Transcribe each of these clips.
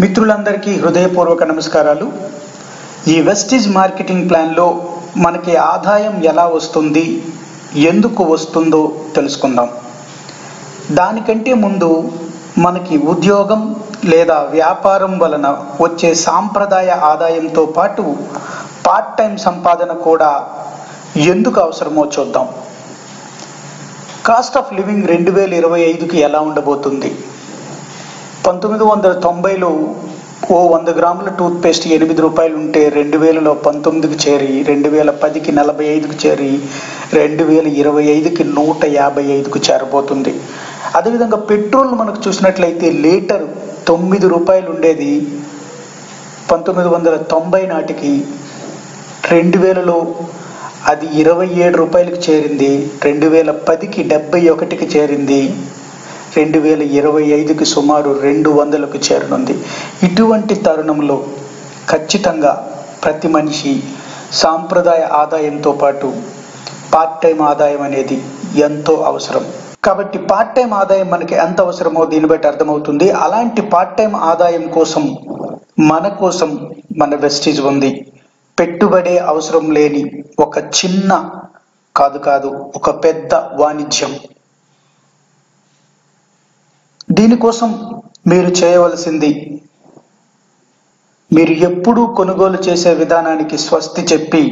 మిత్రులందరికీ హృదయపూర్వక నమస్కారాలు. ఈ వెస్టిజ్ మార్కెటింగ్ ప్లాన్లో మనకి ఆదాయం ఎలా వస్తుంది ఎందుకు వస్తుందో తెలుసుకుందాం. దానికంటే ముందు మనకి ఉద్యోగం లేదా వ్యాపారం వలన వచ్చే సాంప్రదాయ ఆదాయంతో పాటు పార్ట్ టైం సంపాదన కూడా ఎందుకు అవసరమో చూద్దాం. కాస్ట్ ఆఫ్ లివింగ్ రెండు వేల ఇరవై ఐదుకి ఎలా ఉండబోతుంది? పంతొమ్మిది వందల తొంభైలో ఓ వంద గ్రాముల టూత్పేస్ట్ ఎనిమిది రూపాయలు ఉంటే రెండు వేలలో పంతొమ్మిదికి చేరి రెండు వేల పదికి నలభై ఐదుకు చేరి రెండు వేల ఇరవై ఐదుకి నూట యాభై ఐదుకు చేరబోతుంది. అదేవిధంగా పెట్రోల్ మనకు చూసినట్లయితే లీటర్ తొమ్మిది రూపాయలు ఉండేది పంతొమ్మిది వందల తొంభై నాటికి రెండు వేలలో అది ఇరవై ఏడు రూపాయలకు చేరింది రెండు వేల పదికి డెబ్బై ఒకటికి చేరింది రెండు వేల ఇరవై ఐదుకి సుమారు రెండు వందలకు చేరనుంది. ఇటువంటి తరుణంలో ఖచ్చితంగా ప్రతి మనిషి సాంప్రదాయ ఆదాయంతో పాటు పార్ట్ టైం ఆదాయం అనేది ఎంతో అవసరం. కాబట్టి పార్ట్ టైం ఆదాయం మనకి ఎంత అవసరమో దీన్ని బట్టి అర్థమవుతుంది. అలాంటి పార్ట్ టైం ఆదాయం కోసం మన కోసం మన వెస్టీజ్ ఉంది. పెట్టుబడే అవసరం లేని ఒక చిన్న కాదు కాదు ఒక పెద్ద వాణిజ్యం. దీనికోసం మీరు చేయవలసింది మీరు ఎప్పుడూ కొనుగోలు చేసే విధానానికి స్వస్తి చెప్పి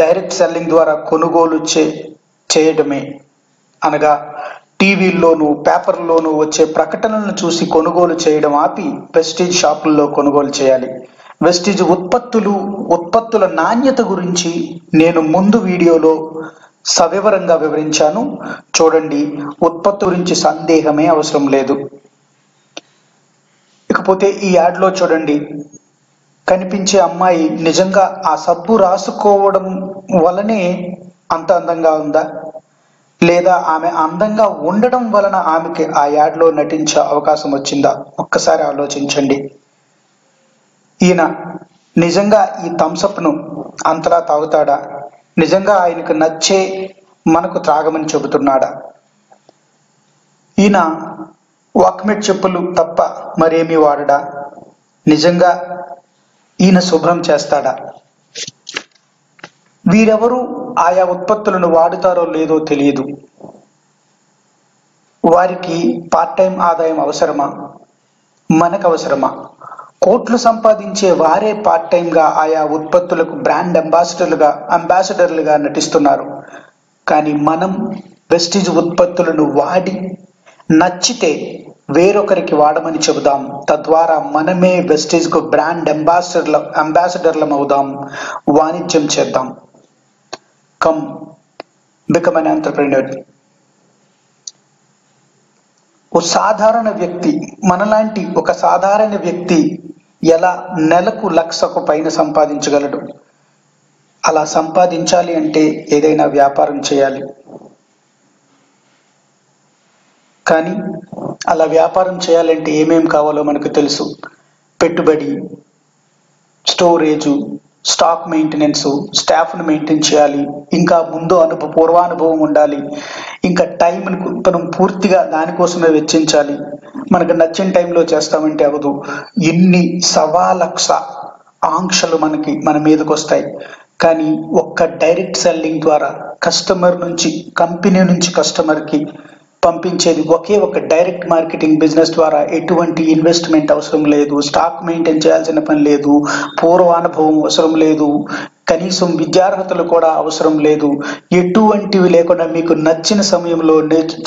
డైరెక్ట్ సెల్లింగ్ ద్వారా కొనుగోలు చే చేయడమే. అనగా టీవీల్లోనూ పేపర్లోనూ వచ్చే ప్రకటనలను చూసి కొనుగోలు చేయడం ఆపి వెస్టీజ్ షాపుల్లో కొనుగోలు చేయాలి. వెస్టీజ్ ఉత్పత్తులు ఉత్పత్తుల నాణ్యత గురించి నేను ముందు వీడియోలో సవివరంగా వివరించాను. చూడండి ఉత్పత్తి గురించి సందేహమే అవసరం లేదు. ఇకపోతే ఈ యాడ్లో చూడండి. కనిపించే అమ్మాయి నిజంగా ఆ సబ్బు రాసుకోవడం వలనే అంత అందంగా ఉందా? లేదా ఆమె అందంగా ఉండడం వలన ఆమెకి ఆ యాడ్లో నటించే అవకాశం వచ్చిందా? ఒక్కసారి ఆలోచించండి. ఈయన నిజంగా ఈ థమ్సప్ను అంతలా తాగుతాడా? నిజంగా ఆయనకు నచ్చే మనకు త్రాగమని చెబుతున్నాడా? ఈయన వాక్మెట్ చెప్పులు తప్ప మరేమీ వాడడా? నిజంగా ఈయన శుభ్రం చేస్తాడా? వీరెవరు ఆయా ఉత్పత్తులను వాడుతారో లేదో తెలియదు. వారికి పార్ట్ టైం ఆదాయం అవసరమా? మనకు అవసరమా? కోట్లు సంపాదించే వారే పార్ట్ టైం గా ఆయా ఉత్పత్తులకు బ్రాండ్ అంబాసిడర్లుగా అంబాసిడర్లుగా నటిస్తున్నారు. కానీ మనం వెస్టిజ్ ఉత్పత్తులను వాడి నచ్చితే వేరొకరికి వాడమని చెబుదాం. తద్వారా మనమే వెస్టిజ్కు బ్రాండ్ అంబాసిడర్ల అంబాసిడర్లం అవుదాం. వాణిజ్యం చేద్దాం. కమ్ బికమ్ అన్ ఒక ఓ సాధారణ వ్యక్తి మనలాంటి ఒక సాధారణ వ్యక్తి ఎలా నెలకు లక్షకు పైన సంపాదించగలడు? అలా సంపాదించాలి అంటే ఏదైనా వ్యాపారం చేయాలి. కానీ అలా వ్యాపారం చేయాలంటే ఏమేం కావాలో మనకు తెలుసు. పెట్టుబడి స్టోరేజు స్టాక్ మెయింటెనెన్స్ స్టాఫ్ను మెయింటైన్ చేయాలి. ఇంకా ముందు అనుభవ పూర్వానుభవం ఉండాలి. ఇంకా టైంను మనం పూర్తిగా దానికోసమే వెచ్చించాలి. మనకు నచ్చిన టైంలో చేస్తామంటే అవదు ఎన్ని సవాలక్ష ఆంక్షలు మనకి మన మీదకి వస్తాయి కానీ ఒక్క డైరెక్ట్ సెల్లింగ్ ద్వారా కస్టమర్ నుంచి కంపెనీ నుంచి కస్టమర్కి పంపించేది ఒకే ఒక డైరెక్ట్ మార్కెటింగ్ బిజినెస్ ద్వారా ఎటువంటి ఇన్వెస్ట్మెంట్ అవసరం లేదు. స్టాక్ మెయింటైన్ చేయాల్సిన పని లేదు. పూర్వానుభవం అవసరం లేదు. కనీసం విద్యార్హతలు కూడా అవసరం లేదు. ఎటువంటివి లేకుండా మీకు నచ్చిన సమయంలో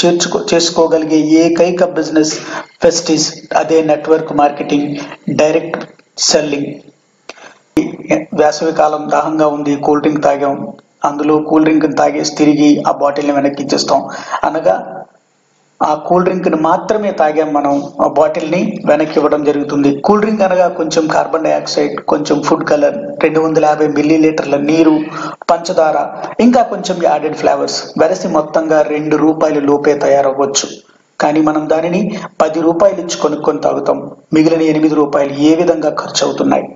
చేర్చుకో చేసుకోగలిగే ఏకైక బిజినెస్ ఫెస్టిస్ అదే నెట్వర్క్ మార్కెటింగ్ డైరెక్ట్ సెల్లింగ్. వేసవి కాలం దాహంగా ఉంది కూల్ డ్రింక్ తాగాం. అందులో కూల్ డ్రింక్ తాగేసి తిరిగి ఆ బాటిల్ని వెనక్కి ఇచ్చేస్తాం. అనగా ఆ కూల్ డ్రింక్ని మాత్రమే తాగాం మనం. ఆ బాటిల్ని వెనక్కి ఇవ్వడం జరుగుతుంది. కూల్ డ్రింక్ అనగా కొంచెం కార్బన్ డైఆక్సైడ్ కొంచెం ఫుడ్ కలర్ రెండు వందల యాభై మిల్లీ లీటర్ల నీరు పంచదార ఇంకా కొంచెం యాడెడ్ ఫ్లేవర్స్. వెరసి మొత్తంగా రెండు రూపాయల లోపే తయారవ్వచ్చు. కానీ మనం దానిని పది రూపాయలు ఇచ్చి కొనుక్కొని తాగుతాం. మిగిలిన ఎనిమిది రూపాయలు ఏ విధంగా ఖర్చు అవుతున్నాయి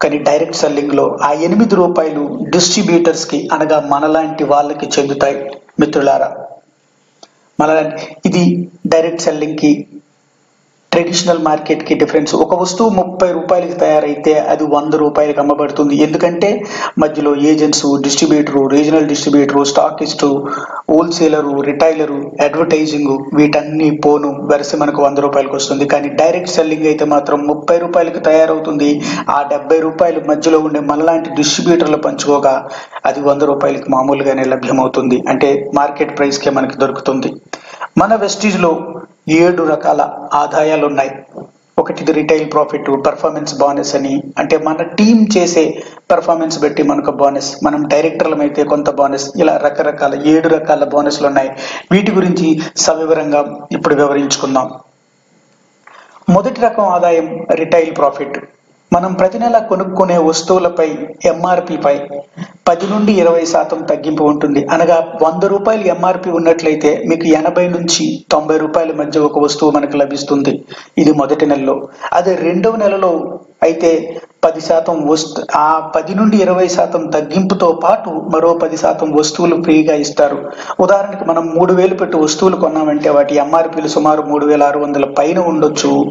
కానీ డైరెక్ట్ సెల్లింగ్లో ఆ ఎనిమిది రూపాయలు డిస్ట్రిబ్యూటర్స్కి అనగా మనలాంటి వాళ్ళకి చెందుతాయి. మిత్రులారా మళ్ళీ ఇది డైరెక్ట్ సెల్లింగ్కి ట్రెడిషనల్ మార్కెట్కి డిఫరెన్స్. ఒక వస్తువు ముప్పై రూపాయలకి తయారైతే అది వంద రూపాయలకి అమ్మబడుతుంది. ఎందుకంటే మధ్యలో agents distributor regional distributor stockist wholesaler retailer advertising వీటన్ని పోను వెరసి మనకు వంద రూపాయలకు వస్తుంది. కానీ డైరెక్ట్ సెల్లింగ్ అయితే మాత్రం ముప్పై రూపాయలకు తయారవుతుంది. ఆ డెబ్బై రూపాయలు మధ్యలో ఉండే మనలాంటి డిస్ట్రిబ్యూటర్లు పంచుకోగా అది వంద రూపాయలకి మామూలుగానే లభ్యమవుతుంది. అంటే మార్కెట్ ప్రైస్కే మనకి దొరుకుతుంది. మన వెస్టీజ్లో ఏడు రకాల ఆదాయాలు ఉన్నాయి ఒకటిది రిటైల్ ప్రాఫిట్ పర్ఫార్మెన్స్ బోనస్ అని. అంటే మన టీం చేసే పర్ఫార్మెన్స్ బట్టి మనకు బోనస్ మనం డైరెక్టర్లం అయితే కొంత బోనస్ ఇలా రకరకాల ఏడు రకాల బోనస్లు ఉన్నాయి వీటి గురించి సవివరంగా ఇప్పుడు వివరించుకుందాం. మొదటి రకం ఆదాయం రిటైల్ ప్రాఫిట్ మనం ప్రతి నెల కొనుక్కునే వస్తువులపై ఎంఆర్పి పై పది నుండి ఇరవై శాతం తగ్గింపు ఉంటుంది. అనగా వంద రూపాయలు ఎంఆర్పి ఉన్నట్లయితే మీకు ఎనభై నుంచి తొంభై రూపాయల మధ్య ఒక వస్తువు మనకు లభిస్తుంది. ఇది మొదటి నెలలో. అదే రెండవ నెలలో అయితే పది శాతం వస్తు ఆ పది నుండి ఇరవై శాతం తగ్గింపుతో పాటు మరో పది శాతం వస్తువులు ఫ్రీగా ఇస్తారు. ఉదాహరణకి మనం మూడు వేలు పెట్టి వస్తువులు కొన్నామంటే వాటి ఎంఆర్పీలు సుమారు మూడు వేల ఆరు వందల పైన ఉండొచ్చు.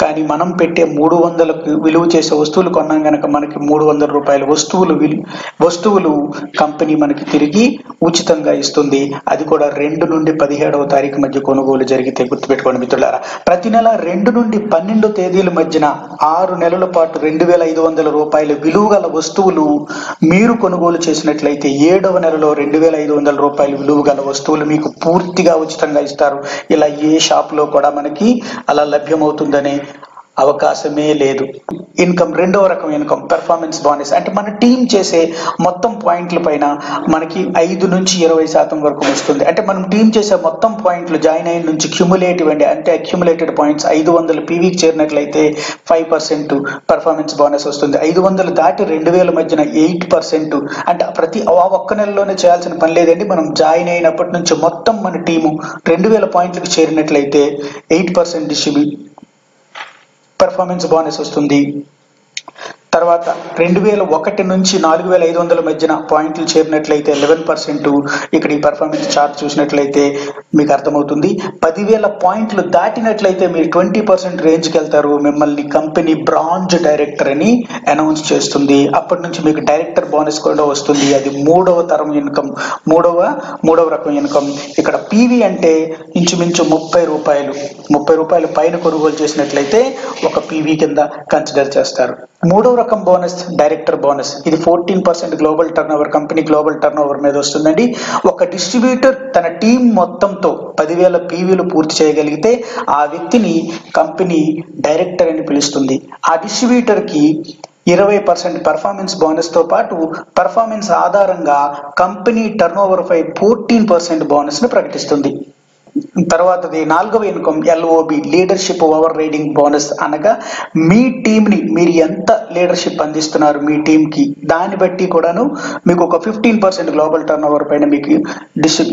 కానీ మనం పెట్టే మూడు వందలకు విలువ చేసే వస్తువులు కొన్నాం గనక మనకి మూడు వందల రూపాయల వస్తువులు విలు వస్తువులు కంపెనీ మనకి తిరిగి ఉచితంగా ఇస్తుంది. అది కూడా రెండు నుండి పదిహేడవ తారీఖు మధ్య కొనుగోలు జరిగితే గుర్తుపెట్టుకోండి మిత్రులారా. ప్రతి నెల రెండు నుండి పన్నెండు తేదీల మధ్యన ఆరు నెలల పాటు రెండు వేల ఐదు వందల రూపాయల విలువ గల వస్తువులు మీరు కొనుగోలు చేసినట్లయితే ఏడవ నెలలో రెండు వేల ఐదు వందల రూపాయల విలువ గల వస్తువులు మీకు పూర్తిగా ఉచితంగా ఇస్తారు. ఇలా ఏ షాప్లో కూడా మనకి అలా లభ్యమవుతుందని అవకాశమే లేదు. ఇన్కమ్ రెండవ రకం ఇన్కమ్ పెర్ఫార్మెన్స్ బోనస్ అంటే మన టీం చేసే మొత్తం పాయింట్ల పైన మనకి ఐదు నుంచి ఇరవై శాతం వరకు వస్తుంది. అంటే మనం టీం చేసే మొత్తం పాయింట్లు జాయిన్ అయిన నుంచి క్యూములేటివ్ అండి. అంటే అక్యుములేటెడ్ పాయింట్స్ ఐదు వందల పీవీకి చేరినట్లయితే ఫైవ్ పర్సెంట్ పెర్ఫార్మెన్స్ బోనస్ వస్తుంది. ఐదు వందలు దాటి రెండు వేల మధ్యన ఎయిట్ పర్సెంట్ అంటే ప్రతి ఆ ఒక్క నెలలోనే చేయాల్సిన పని లేదండి. మనం జాయిన్ అయినప్పటి నుంచి మొత్తం మన టీము రెండు వేల పాయింట్లకు చేరినట్లయితే eight percent distribute performance bonus వస్తుంది. తర్వాత రెండు వేల ఒకటి నుంచి నాలుగు వేల ఐదు వందల మధ్యన పాయింట్లు చేరినట్లయితే లెవెన్ పర్సెంట్ ఇక్కడ ఈ పర్ఫార్మెన్స్ చార్ట్ చూసినట్లయితే మీకు అర్థమవుతుంది. పదివేల పాయింట్లు దాటినట్లయితే మీరు ట్వంటీ పర్సెంట్ రేంజ్కి వెళ్తారు. మిమ్మల్ని కంపెనీ బ్రాంజ్ డైరెక్టర్ అని అనౌన్స్ చేస్తుంది. అప్పటి నుంచి మీకు డైరెక్టర్ బోనస్ కూడా వస్తుంది. అది మూడవ తరం ఇన్కమ్ మూడవ మూడవ రకం ఇన్కమ్. ఇక్కడ పీవీ అంటే ఇంచుమించు ముప్పై రూపాయలు. ముప్పై రూపాయలు పైన కొనుగోలు చేసినట్లయితే ఒక పీవీ కింద కన్సిడర్ చేస్తారు. మూడో రకం బోనస్ డైరెక్టర్ బోనస్. ఇది fourteen percent global turnover company global turnover మీద వస్తుందండి. ఒక డిస్ట్రిబ్యూటర్ తన టీం మొత్తంతో పదివేల పీవీలు పూర్తి చేయగలిగితే ఆ వ్యక్తిని కంపెనీ డైరెక్టర్ అని పిలుస్తుంది. ఆ డిస్ట్రిబ్యూటర్కి ఇరవై పర్సెంట్ పర్ఫార్మెన్స్ బోనస్తో పాటు పర్ఫార్మెన్స్ ఆధారంగా కంపెనీ టర్నోవర్ పై ఫోర్టీన్ పర్సెంట్ బోనస్ను ప్రకటిస్తుంది. తర్వాతది నాలుగవ income LOB leadership overriding bonus అనగా మీ టీంని మీరు ఎంత లీడర్షిప్ అందిస్తున్నారు మీ టీంకి దాన్ని బట్టి కూడాను మీకు ఒక fifteen percent global turnover పైన మీకు డిస్ట్రిక్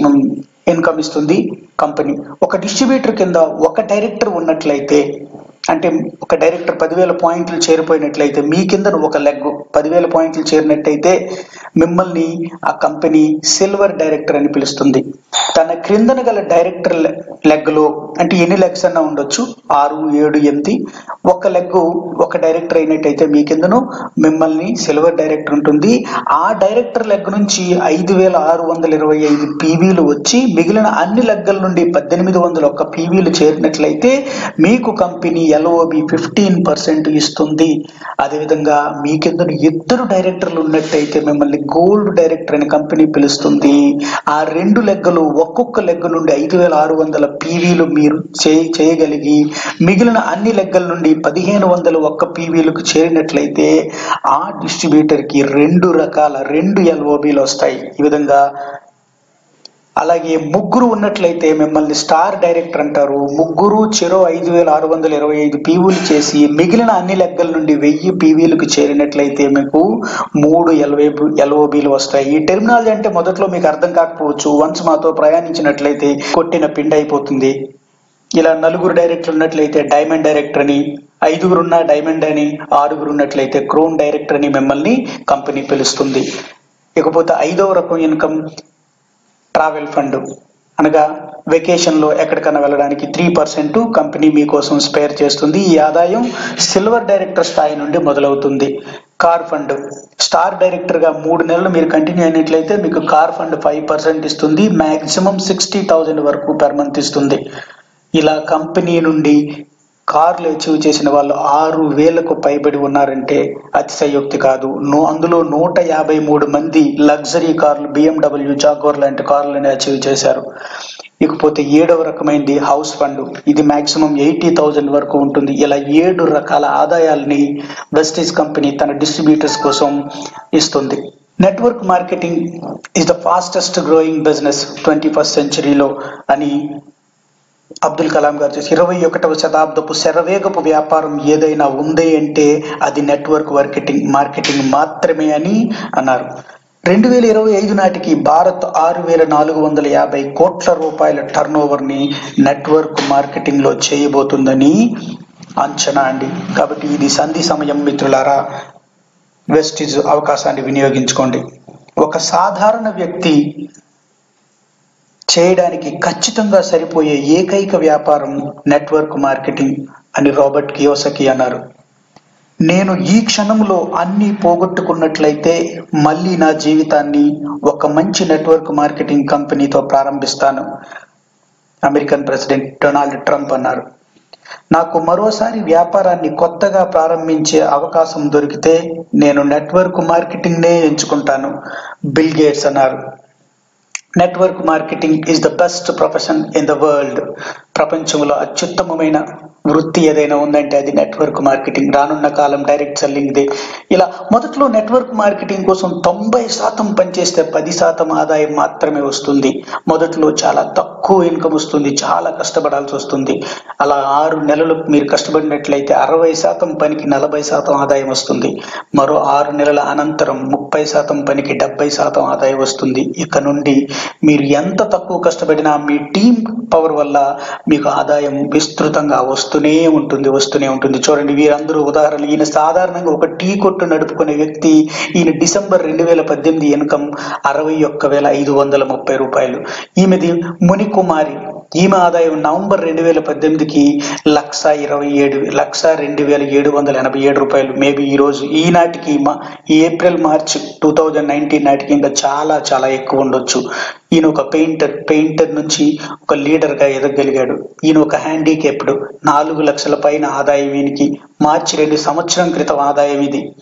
ఇన్కమ్ ఇస్తుంది కంపెనీ. ఒక డిస్ట్రిబ్యూటర్ కింద ఒక డైరెక్టర్ ఉన్నట్లయితే అంటే ఒక డైరెక్టర్ పదివేల పాయింట్లు చేరిపోయినట్లయితే మీ కింద ఒక లెగ్ పదివేల పాయింట్లు చేరినట్టయితే మిమ్మల్ని ఆ కంపెనీ సిల్వర్ డైరెక్టర్ అని పిలుస్తుంది. తన క్రిందన గల డైరెక్టర్ లెగ్లో అంటే ఎన్ని లెగ్స్ అన్నా ఉండొచ్చు. ఆరు ఏడు ఎనిమిది. ఒక లెగ్ ఒక డైరెక్టర్ అయినట్టయితే మీ కిందను మిమ్మల్ని సిల్వర్ డైరెక్టర్ ఉంటుంది. ఆ డైరెక్టర్ లెగ్ నుంచి ఐదు వేల ఆరు వందల ఇరవై ఐదు పీవీలు వచ్చి మిగిలిన అన్ని లెగ్గల నుండి పద్దెనిమిది వందల ఒక్క పీవీలు చేరినట్లయితే మీకు కంపెనీ ఎల్ఓబి ఫిఫ్టీన్ పర్సెంట్ ఇస్తుంది. అదేవిధంగా మీ కింద ఇద్దరు డైరెక్టర్లు ఉన్నట్టయితే మిమ్మల్ని గోల్డ్ డైరెక్టర్ అనే కంపెనీ పిలుస్తుంది. ఆ రెండు లెగ్గలు ఒక్కొక్క లెగ్గ నుండి ఐదు వేల ఆరు వందల పీవీలు మీరు చేయగలిగి మిగిలిన అన్ని లెగ్గల నుండి పదిహేను వందల ఒక్క పీవీలకు చేరినట్లయితే ఆ డిస్ట్రిబ్యూటర్కి రెండు రకాల రెండు ఎల్ఓబీలు వస్తాయి. ఈ విధంగా అలాగే ముగ్గురు ఉన్నట్లయితే మిమ్మల్ని స్టార్ డైరెక్టర్ అంటారు. ముగ్గురు చెరో ఐదు వేల ఆరు వందల ఇరవై ఐదు పీవీలు చేసి మిగిలిన అన్ని లెక్కల నుండి వెయ్యి పీవీలకు చేరినట్లయితే మీకు మూడు ఎల్వే ఎల్ఓబీలు వస్తాయి. ఈ టెర్మినాలజీ అంటే మొదట్లో మీకు అర్థం కాకపోవచ్చు. వన్స్ మాతో ప్రయాణించినట్లయితే కొట్టిన పిండి అయిపోతుంది. ఇలా నలుగురు డైరెక్టర్ ఉన్నట్లయితే డైమండ్ డైరెక్టర్ అని ఐదుగురున్న డైమండ్ అని ఆరుగురు ఉన్నట్లయితే క్రోన్ డైరెక్టర్ అని మిమ్మల్ని కంపెనీ పిలుస్తుంది. ఇకపోతే ఐదవ రకం ఇన్కమ్ ట్రావెల్ ఫండ్. అనగా వెకేషన్లో ఎక్కడికైనా వెళ్ళడానికి త్రీ పర్సెంట్ కంపెనీ మీకోసం స్పేర్ చేస్తుంది. ఈ ఆదాయం సిల్వర్ డైరెక్టర్ స్థాయి నుండి మొదలవుతుంది. Car fund. స్టార్ డైరెక్టర్గా మూడు నెలలు మీరు కంటిన్యూ అయినట్లయితే మీకు కార్ ఫండ్ ఫైవ్ పర్సెంట్ ఇస్తుంది. మాక్సిమం సిక్స్టీ థౌజండ్ వరకు పర్ మంత్ ఇస్తుంది. ఇలా కంపెనీ నుండి కార్లు అచీవ్ చేసిన వాళ్ళు ఆరు వేలకు పైబడి ఉన్నారంటే అతిశయోక్తి కాదు. నో అందులో నూట యాభై మూడు మంది లగ్జరీ కార్లు బిఎండబ్ల్యూ జాగోర్ లాంటి కార్లని అచీవ్ చేశారు. ఇకపోతే ఏడవ రకమైనది హౌస్ ఫండ్. ఇది మాక్సిమం ఎయిటీ థౌజండ్ వరకు ఉంటుంది. ఇలా ఏడు రకాల ఆదాయాల్ని వెస్టీజ్ కంపెనీ తన డిస్ట్రిబ్యూటర్స్ కోసం ఇస్తుంది. Network marketing is the fastest growing business twenty first సెంచరీలో అని అబ్దుల్ కలాం గారు చేసి ఇరవై ఒకటవ శతాబ్దపు శరవేగపు వ్యాపారం ఏదైనా ఉంది అంటే అది నెట్వర్క్ మార్కెటింగ్ మార్కెటింగ్ మాత్రమే అని అన్నారు. రెండు వేల ఇరవై ఐదు నాటికి భారత్ ఆరు వేల నాలుగు వందల యాభై కోట్ల రూపాయల టర్న్ ఓవర్ని నెట్వర్క్ మార్కెటింగ్లో చేయబోతుందని అంచనా అండి. కాబట్టి ఇది సంధి సమయం మిత్రులారా వెస్టిజ్ అవకాశాన్ని వినియోగించుకోండి. ఒక సాధారణ వ్యక్తి చేయడానికి ఖచ్చితంగా సరిపోయే ఏకైక వ్యాపారం నెట్వర్క్ మార్కెటింగ్ అని రాబర్ట్ కియోసకి అన్నారు. నేను ఈ క్షణంలో అన్ని పోగొట్టుకున్నట్లయితే మళ్ళీ నా జీవితాన్ని ఒక మంచి నెట్వర్క్ మార్కెటింగ్ కంపెనీతో ప్రారంభిస్తాను అమెరికన్ ప్రెసిడెంట్ డొనాల్డ్ ట్రంప్ అన్నారు. నాకు మరోసారి వ్యాపారాన్ని కొత్తగా ప్రారంభించే అవకాశం దొరికితే నేను నెట్వర్క్ మార్కెటింగ్నే ఎంచుకుంటాను బిల్ గేట్స్ అన్నారు. Network marketing is the best profession in the world. ప్రపంచంలో అత్యుత్తమమైన వృత్తి ఏదైనా ఉందంటే అది నెట్వర్క్ మార్కెటింగ్ రానున్న కాలం డైరెక్ట్ సెల్లింగ్ దే. ఇలా మొదట్లో నెట్వర్క్ మార్కెటింగ్ కోసం తొంభై శాతం పనిచేస్తే పది శాతం ఆదాయం మాత్రమే వస్తుంది. మొదట్లో చాలా తక్కువ ఇన్కమ్ వస్తుంది చాలా కష్టపడాల్సి వస్తుంది. అలా ఆరు నెలలు మీరు కష్టపడినట్లయితే అరవై శాతం పనికి నలభై శాతం ఆదాయం వస్తుంది. మరో ఆరు నెలల అనంతరం ముప్పై శాతం పనికి డెబ్బై శాతం ఆదాయం వస్తుంది. ఇక నుండి మీరు ఎంత తక్కువ కష్టపడినా మీ టీం పవర్ వల్ల మీకు ఆదాయం విస్తృతంగా వస్తూనే ఉంటుంది వస్తూనే ఉంటుంది. చూడండి వీరందరూ ఉదాహరణలు. ఈయన సాధారణంగా ఒక టీ కొట్టు నడుపుకునే వ్యక్తి. ఈయన డిసెంబర్ రెండు వేల పద్దెనిమిది ఇన్కమ్ అరవై ఒక్క వేల ఐదు వందల ముప్పై రూపాయలు. ఈమెది మునికుమారి ఈమె ఆదాయం నవంబర్ రెండు వేల పద్దెనిమిదికి లక్ష ఇరవై ఏడు లక్ష రెండు వేల ఏడు వందల ఎనభై ఏడు రూపాయలు. మేబీ ఈ రోజు ఈనాటికి మా ఈ April March two thousand nineteen నాటికి ఇంకా చాలా చాలా ఎక్కువ ఉండొచ్చు. ఈయన ఒక పెయింటర్ పెయింటర్ నుంచి ఒక లీడర్గా ఎదగలిగాడు. ఈయన ఒక హ్యాండిక్యాప్డ్. నాలుగు లక్షల పైన ఆదాయం ఈయనకి. మార్చి రెండు సంవత్సరం క్రితం ఆదాయం ఇది.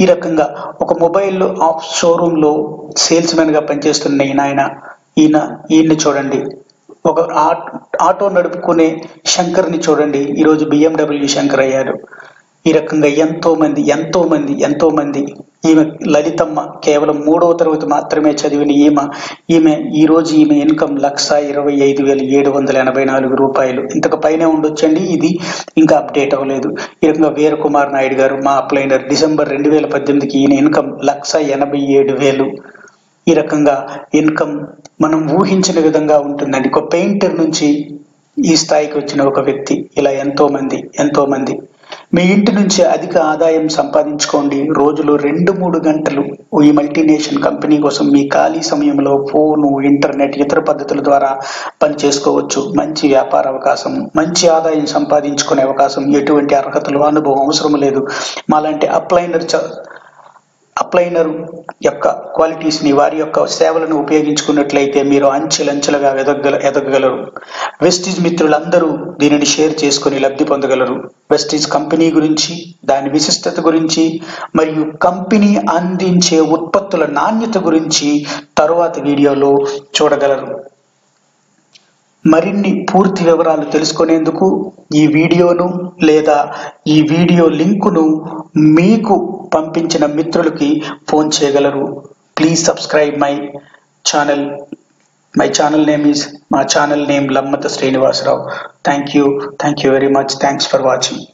ఈ రకంగా ఒక మొబైల్ ఆఫ్ షోరూంలో సేల్స్ మ్యాన్గా పనిచేస్తున్న ఈయన ఆయన ఈయన ఈయన్ని చూడండి. ఒక ఆటో నడుపుకునే శంకర్ని చూడండి. ఈరోజు బిఎండబ్ల్యూ శంకర్ అయ్యారు ఈ రకంగా ఎంతో మంది ఎంతో మంది ఎంతో మంది ఈమె లలితమ్మ కేవలం మూడవ తరగతి మాత్రమే చదివిన ఈమె ఈమె ఈ రోజు ఈమె ఇన్కమ్ లక్ష ఇరవై ఐదు వేల ఏడు వందల ఎనభై నాలుగు రూపాయలు. ఇంతకు పైనే ఉండొచ్చండి. ఇది ఇంకా అప్డేట్ అవ్వలేదు. ఈ రకంగా వీర కుమార్ నాయుడు గారు మా అప్లైనర్ డిసెంబర్ రెండు వేల పద్దెనిమిదికి ఈయన ఇన్కమ్ లక్ష ఎనభై ఏడు వేలు ఈ రకంగా ఇన్కమ్ మనం ఊహించిన విధంగా ఉంటుందండి. ఒక పెయింటర్ నుంచి ఈ స్థాయికి వచ్చిన ఒక వ్యక్తి ఇలా ఎంతో మంది ఎంతో మంది మీ ఇంటి నుంచి అధిక ఆదాయం సంపాదించుకోండి. రోజులో రెండు మూడు గంటలు ఈ మల్టీనేషనల్ కంపెనీ కోసం మీ ఖాళీ సమయంలో ఫోను ఇంటర్నెట్ ఇతర పద్ధతుల ద్వారా పని చేసుకోవచ్చు మంచి వ్యాపార అవకాశం మంచి ఆదాయం సంపాదించుకునే అవకాశం ఎటువంటి అర్హతలు అనుభవం అవసరం లేదు. మాలాంటి అప్లైనర్ అప్లైనర్ యొక్క క్వాలిటీస్ని వారి యొక్క సేవలను ఉపయోగించుకున్నట్లయితే మీరు అంచెలంచెలుగా ఎదగల ఎదగగలరు. వెస్టీజ్ మిత్రులందరూ దీనిని షేర్ చేసుకుని లబ్ధి పొందగలరు. వెస్టీజ్ కంపెనీ గురించి దాని విశిష్టత గురించి మరియు కంపెనీ అందించే ఉత్పత్తుల నాణ్యత గురించి తరువాత వీడియోలో చూడగలరు. మరిన్ని పూర్తి వివరాలు తెలుసుకునేందుకు ఈ వీడియోను లేదా ఈ వీడియో లింకును మీకు పంపించిన మిత్రులకి ఫోన్ చేయగలరు. Please subscribe my channel my channel name is మా channel name Lammata Srinivasarao. Thank you thank you very much thanks for watching